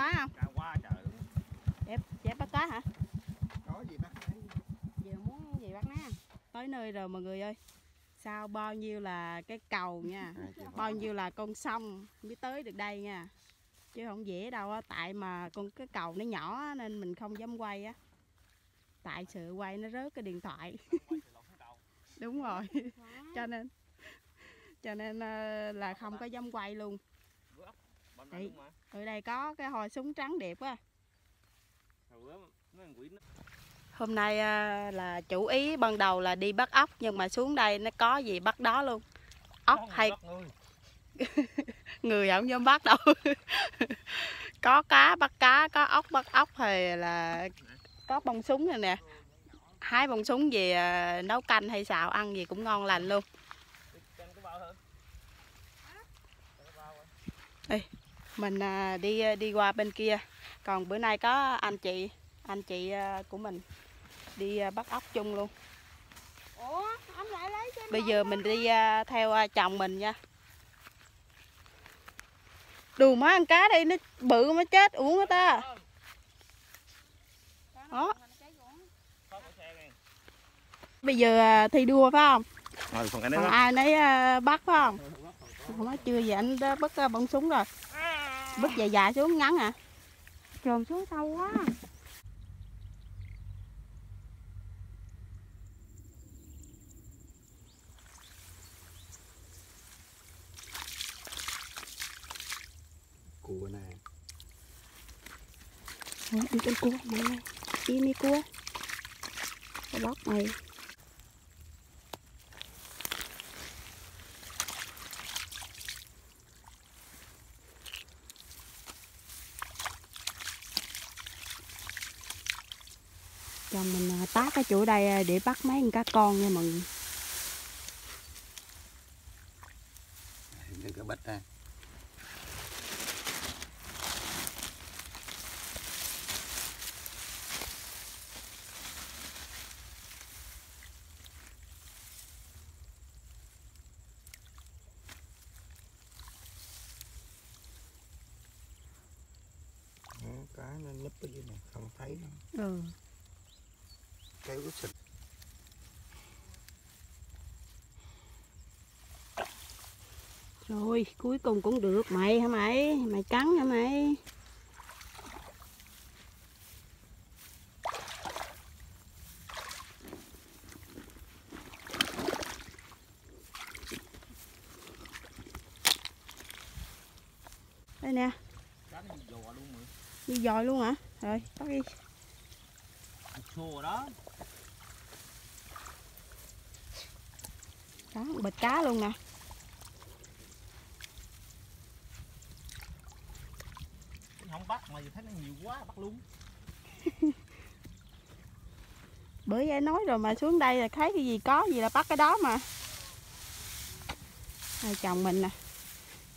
cá không? Cá quá trời luôn. Chép chép bắt cá hả? Có gì bắt đấy giờ muốn gì bắt ná tới nơi rồi mọi người ơi. Sao bao nhiêu là cái cầu nha? À, bao nhiêu là con sông mới tới được đây nha? Chứ không dễ đâu á tại mà con cái cầu nó nhỏ á, nên mình không dám quay á. Tại sự quay nó rớt cái điện thoại. Đúng rồi. Cho nên cho nên ờ, là không có dám quay luôn Đấy. ở đây có cái hồi súng trắng đẹp quá. Hôm nay ờ, là chủ ý ban đầu là đi bắt ốc nhưng mà xuống đây nó có gì bắt đó luôn. Ốc hay người. người không dám bắt đâu. Có cá bắt cá có ốc bắt ốc thì là có bông súng này nè. Hái bông súng về à, nấu canh hay xào ăn gì cũng ngon lành luôn. Chân mình à, đi à, đi qua bên kia. Còn bữa nay có anh chị anh chị à, của mình đi bắt ốc chung luôn. Ủa ông lại lấy cho bây giờ mình đi theo chồng mình nha. Đù má ăn cá đây nó bự mà chết uống hết ta đó. xe kìa. bây giờ thi đua phải không? Còn đó ai nấy bắt phải không? Không nói chưa vậy anh đã bắt bông súng rồi bắt dài dài xuống ngắn à? Trồn xuống sâu quá. Cua này đi con cua mày đi mi cua. Bóc mày chồng mình à, tát cái chỗ đây à, để bắt mấy con cá con nha mọi người. Đừng có bật ra Đó, cá nó núp ở dưới này không thấy nó ừ kéo cái xịt rồi cuối cùng cũng được. Mày hả mày? Mày cắn hả mày? Đây nè. Đi dòi luôn hả? Rồi bắt đi. Xô đó đó bịch cá luôn nè. Không bắt mà giờ thấy nó nhiều quá bắt luôn. Bởi vậy nói rồi mà xuống đây là thấy cái gì có gì là bắt cái đó mà. Hai chồng mình nè.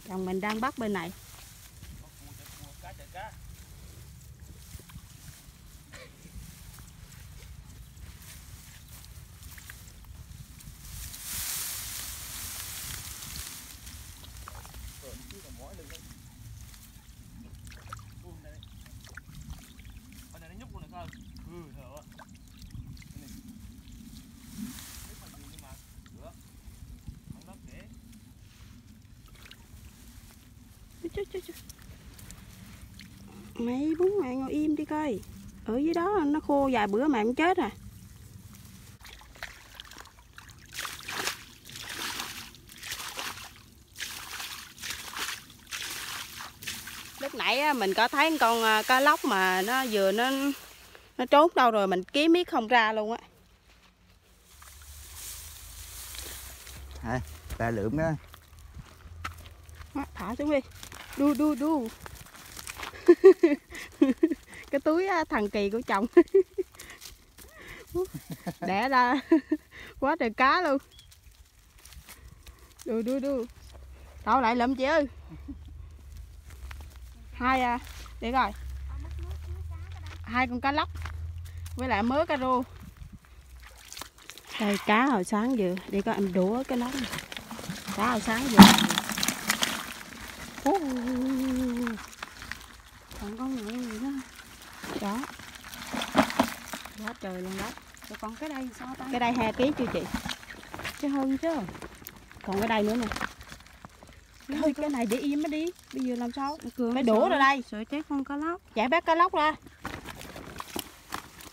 Chồng mình đang bắt bên này Có cua chạy cua cá chạy cá Rồi, chứ còn mỏi lưng đây. Buông đây. Bên này nó nhúc luôn nè coi. Ừ, thở á. Đây này. Nhúc mà nhiều nhưng mà rửa. Không đất để. Chú, chú, chú. mày bún mày ngồi im đi coi. Ở dưới đó nó khô vài bữa mày cũng chết à. Lúc nãy mình có thấy con à, cá lóc mà nó vừa nó nó trốn đâu rồi mình kiếm miết không ra luôn á. Ta lượm Đó, thả xuống đi đu đu đu. Cái túi thần kỳ của chồng. Đẻ ra quá trời cá luôn. Đu đu đu. Đâu lại lụm chị ơi. Hai à để coi. Hai con cá lóc với lại mớ cá rô. Đây cá hồi sáng vừa. Để coi em đũa cái này. cá hồi sáng vừa. Còn con nhỏ gì đó? Đó quá trời luôn đó. Rồi còn cái đây sao ta. Cái đây hai ký chưa chị? Chứ hơn chứ. Còn cái đây nữa nè. Thôi cái này để im mới đi. Bây giờ làm sao? Phải đổ ra đây. sợi chết con cá lóc. Giải bác cá lóc ra.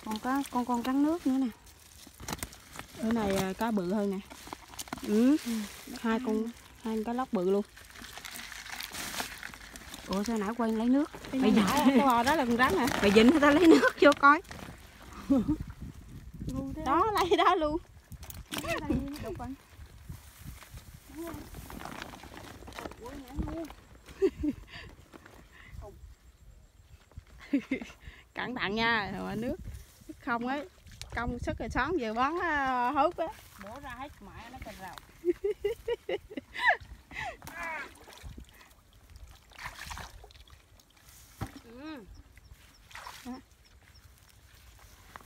Còn cá con con cắn nước nữa nè. Ở này à, cá bự hơn nè. Ừ. Hai con hai con cá lóc bự luôn ủa sao nãy quên lấy nước? Bây giờ cái bò đó là con rắn hả? Mày dính người ta lấy nước vô coi. Đó lấy đó luôn. Cẩn thận nha mà nước nước không ấy công sức rồi sáng giờ bón uh, hút á. Đổ ra hết mẹ nó cần rào Ừ.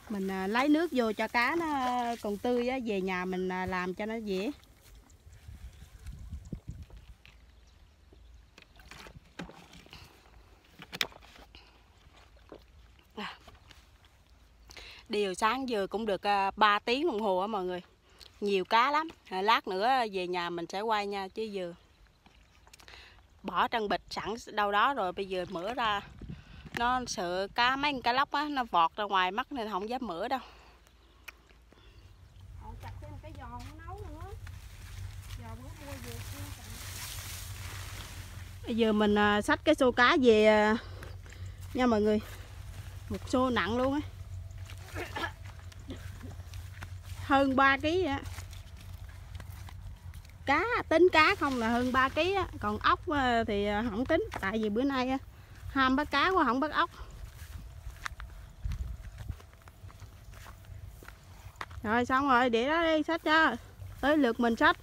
mình à, lấy nước vô cho cá nó còn tươi á về nhà mình à, làm cho nó dễ. Điều sáng giờ cũng được à, 3 tiếng đồng hồ á mọi người. Nhiều cá lắm. À, lát nữa về nhà mình sẽ quay nha chứ giờ bỏ trong bịch sẵn đâu đó rồi bây giờ mở ra nó sợ cá mấy con cá lóc á nó vọt ra ngoài mắt nên không dám mở đâu. Còn chặt thêm cái giò nó nấu nữa. Giò bữa mua về chiên chặt. bây giờ mình à, xách cái xô cá về à, nha mọi người. Một xô nặng luôn á. Hơn 3 kg á. Cá tính cá không là hơn 3 kg á. Còn ốc à, thì không tính. Tại vì bữa nay á, ham bắt cá quá không bắt ốc. Rồi xong rồi, để đó đi, sách cho. Tới lượt mình sách.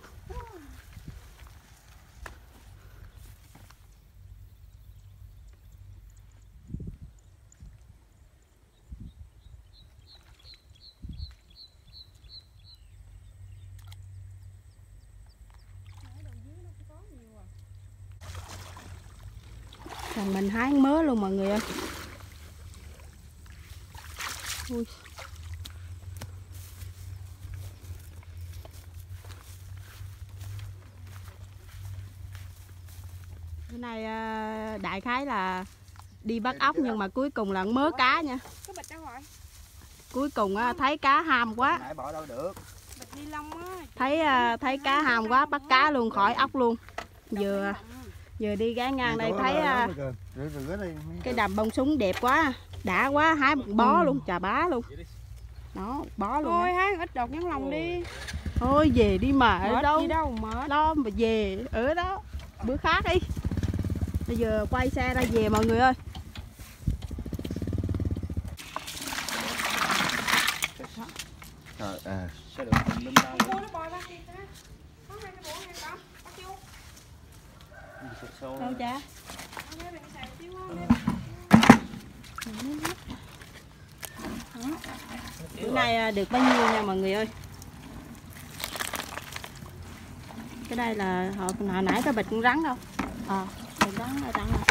Còn mình hái mớ luôn mọi người ơi. Ui. Cái này à, đại khái là đi bắt ốc nhưng mà cuối cùng là mớ cá nha. Cuối cùng á, thấy cá ham quá. Nãy bỏ đâu được. Bịch ni lông á. Thấy à, thấy cá ham quá bắt cá luôn khỏi ốc luôn. Vừa vừa đi ghé ngang đây thấy à, cái đầm bông súng đẹp quá. Đã quá hái một bó luôn chà bá luôn. Đó bó luôn thôi hái ít đọt nhắn lòng đi. Thôi về đi mà ở đâu? đâu mệt. Lo mà về ở đó. Bữa khác đi. Bây giờ quay xe ra về mọi người ơi. Trời à Sao được mình lên ra mua nó bò ra kìa ta. Có hai cái bộ này con bắt vô đâu cha? Bữa nay à, được bao nhiêu nha mọi người ơi? Cái đây là hồi hồi nãy cái bịch con rắn đâu. Ờ. Bịch rắn ở rắn à.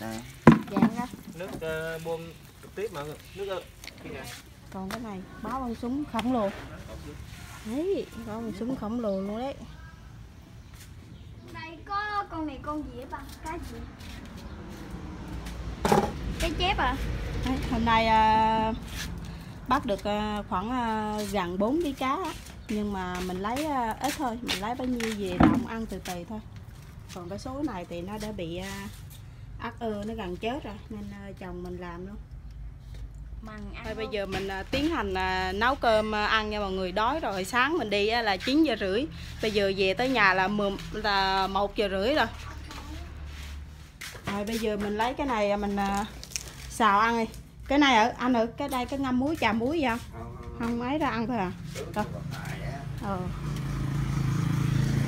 Ra nước uh, buông trực tiếp mà nước uh, còn cái này bó bông súng khổng lồ đấy bó bông súng khổng lồ luôn đấy Đây có con này con gì á ba? Cá gì? Cái chép à? Đấy, hôm nay à, bắt được à, khoảng à, gần 4 kg cá á. nhưng mà mình lấy à, ít thôi mình lấy bao nhiêu về động ăn từ từ thôi còn cái số này thì nó đã bị à, ắt ơ nó gần chết rồi nên à, chồng mình làm luôn thôi bây giờ mình à, tiến hành à, nấu cơm à, ăn nha mọi người. Đói rồi sáng mình đi á, là 9 giờ rưỡi. Bây giờ về tới nhà là 10, là 1 giờ rưỡi rồi. Rồi bây giờ mình lấy cái này à, mình à, xào ăn đi. Cái này ở anh ở cái đây cái ngâm muối chà muối gì không? Không ấy ra ăn thôi à. Rồi. ờ.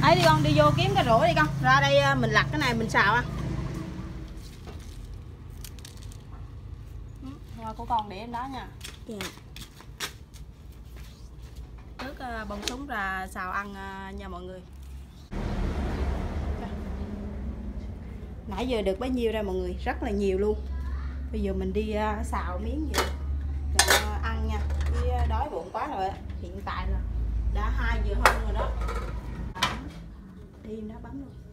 Ấy đi con đi vô kiếm cái rổ đi con. Ra đây à, mình lặt cái này mình xào ăn. Ừ, của con để em đó nha. Dạ. trước à, bông súng ra xào ăn à, nha mọi người. Nãy giờ được bấy nhiêu đây mọi người? Rất là nhiều luôn. Bây giờ mình đi à, xào miếng gì? Cho ăn nha. Chứ à, đói bụng quá rồi hiện tại là đã hai giờ hơn rồi đó. Đi nó bấm luôn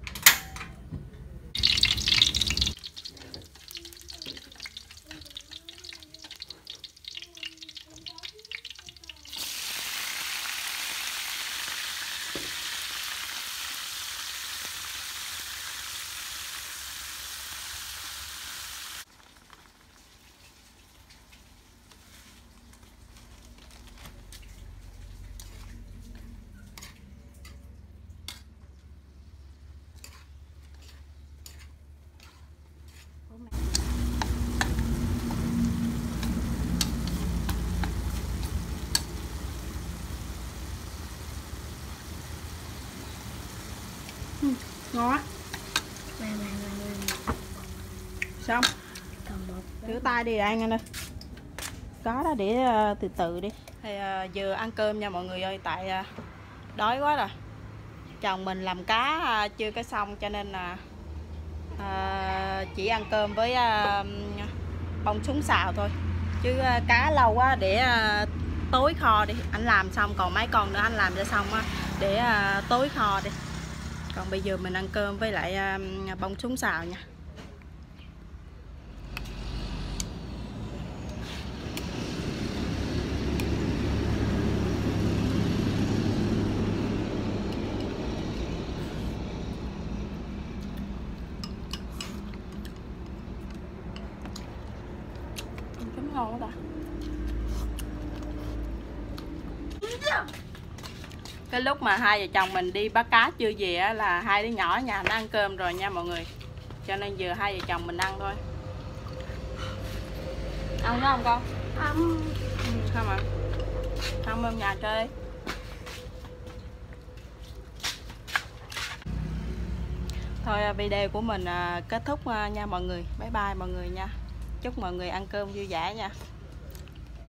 ngon á. Xong. Rửa tay đi ăn anh ơi. Có đó để uh, từ từ đi. Thì ờ, vừa ăn cơm nha mọi người ơi tại uh, đói quá rồi. Chồng mình làm cá uh, chưa có xong cho nên là uh, chỉ ăn cơm với uh, bông súng xào thôi. Chứ uh, cá lâu quá để uh, tối kho đi. Anh làm xong còn mấy con nữa anh làm cho xong á để uh, tối kho đi còn bây giờ mình ăn cơm với lại à, bông súng xào nha Chấm ngon quá ta cái lúc mà hai vợ chồng mình đi bắt cá chưa về á, là hai đứa nhỏ nhà nó ăn cơm rồi nha mọi người. Cho nên giờ hai vợ chồng mình ăn thôi. Ăn nữa không con? Âm ừ, không ạ. Ăn ôm nhà chơi. Thôi à, video của mình à, kết thúc à, nha mọi người. Bye bye mọi người nha. Chúc mọi người ăn cơm vui vẻ nha